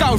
Scout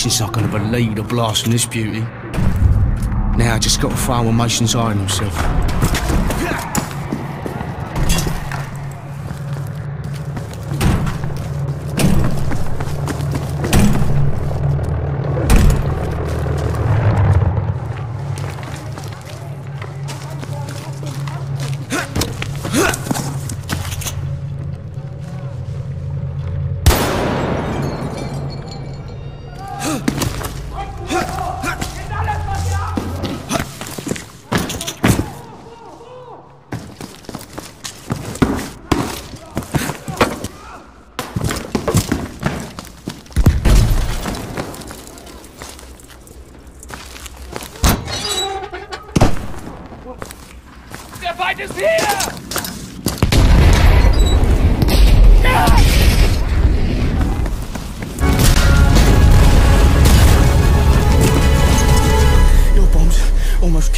Mason's not going to believe the blast in this beauty. Now I just got to find where Mason's hiding himself.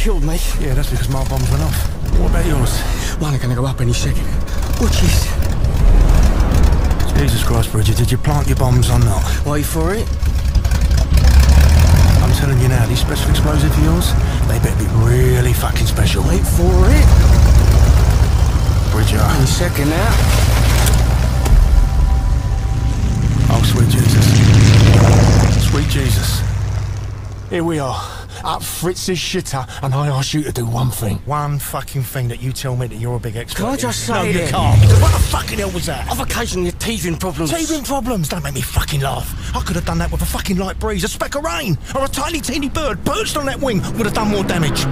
Killed me. Yeah, that's because my bombs went off. What about yours? Mine are gonna go up any second. Oh, Watch this. Jesus Christ, Bridger, did you plant your bombs or not? Wait for it. I'm telling you now, these special explosives of yours, they better be really fucking special. Wait for it. Bridger. Any second now. Oh, sweet Jesus. Sweet Jesus. Here we are, up Fritz's shitter, and I ask you to do one thing. One fucking thing that you tell me that you're a big expert Can I just in. just No, say you can't. because What the fucking hell was that? I've occasionally had teething problems. Teething problems don't make me fucking laugh. I could have done that with a fucking light breeze, a speck of rain, or a tiny teeny bird perched on that wing would have done more damage.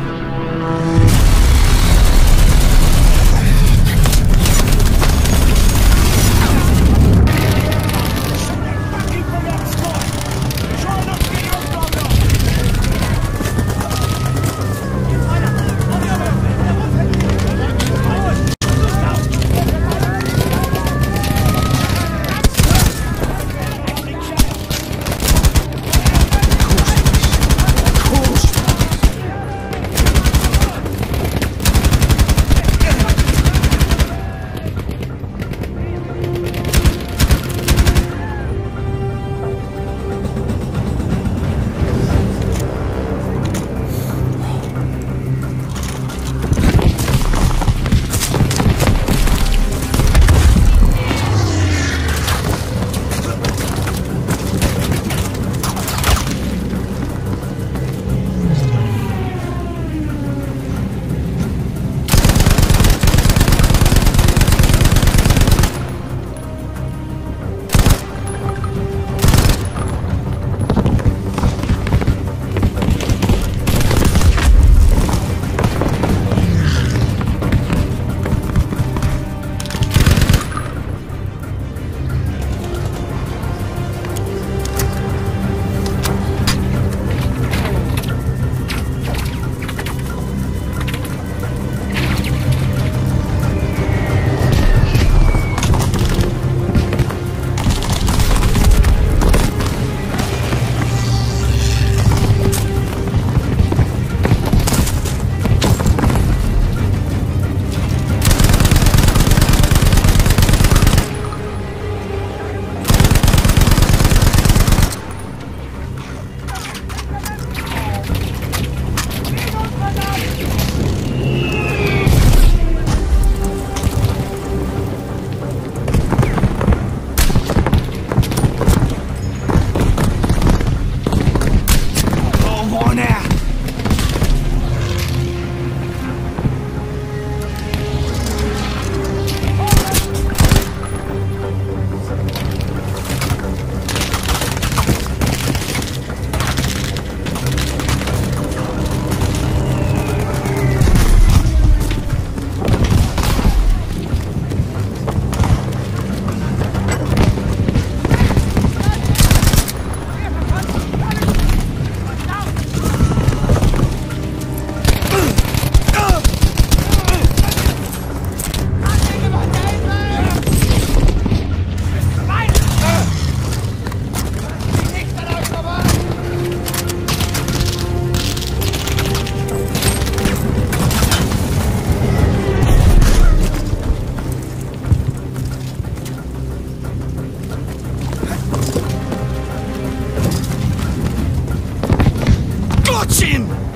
Got him!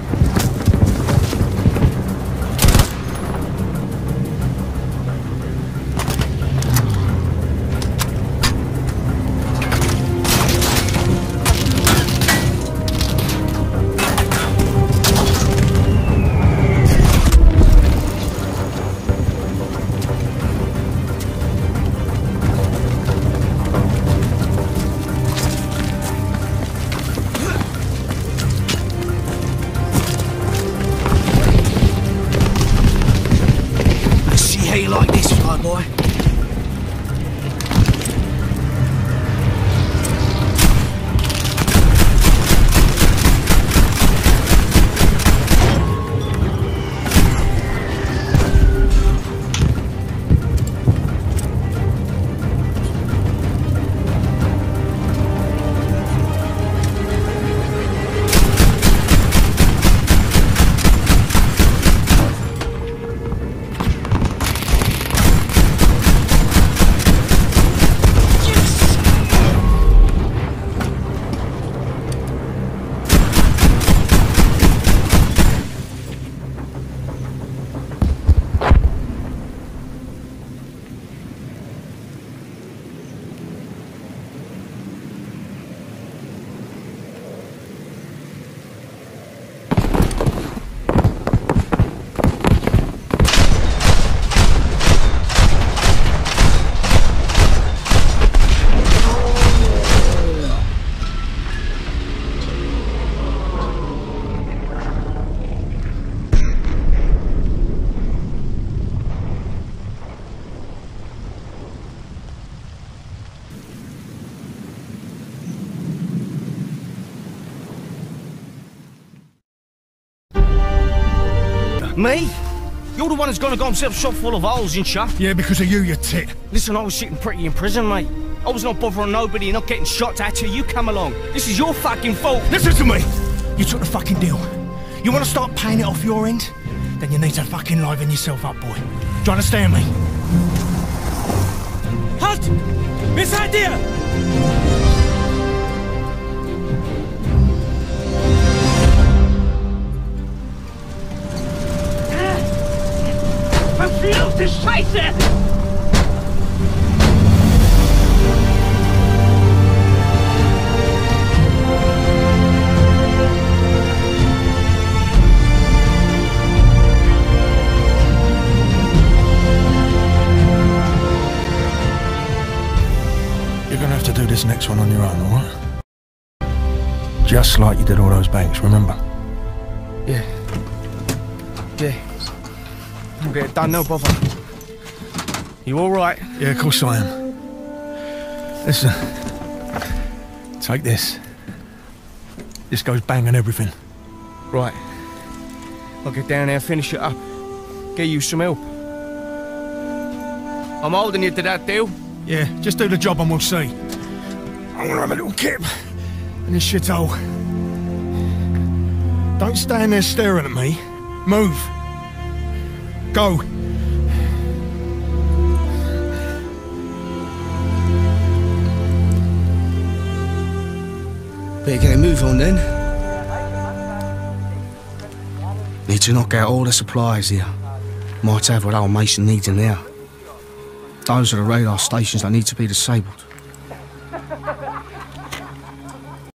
Me? You're the one who's gonna go himself shot full of holes, ain't ya? Yeah, because of you, you tit. Listen, I was sitting pretty in prison, mate. I was not bothering nobody, not getting shot at till you come along. This is your fucking fault. Listen to me! You took the fucking deal. You want to start paying it off your end? Then you need to fucking liven yourself up, boy. Do you understand me? Halt! Wer seid ihr? Verfluchte Scheiße! You're gonna have to do this next one on your own, alright? Just like you did all those banks, remember? Yeah. Yeah. I'll get it done, no bother. You alright? Yeah, of course I am. Listen. Take this. This goes bang on everything. Right. I'll get down there finish it up. Get you some help. I'm holding you to that deal. Yeah, just do the job and we'll see. I'm gonna have a little kip in this shithole. Don't stand there staring at me. Move. Go. Better get a move on then. Need to knock out all the supplies here. Might have what old Mason needs in there. Those are the radar stations that need to be disabled.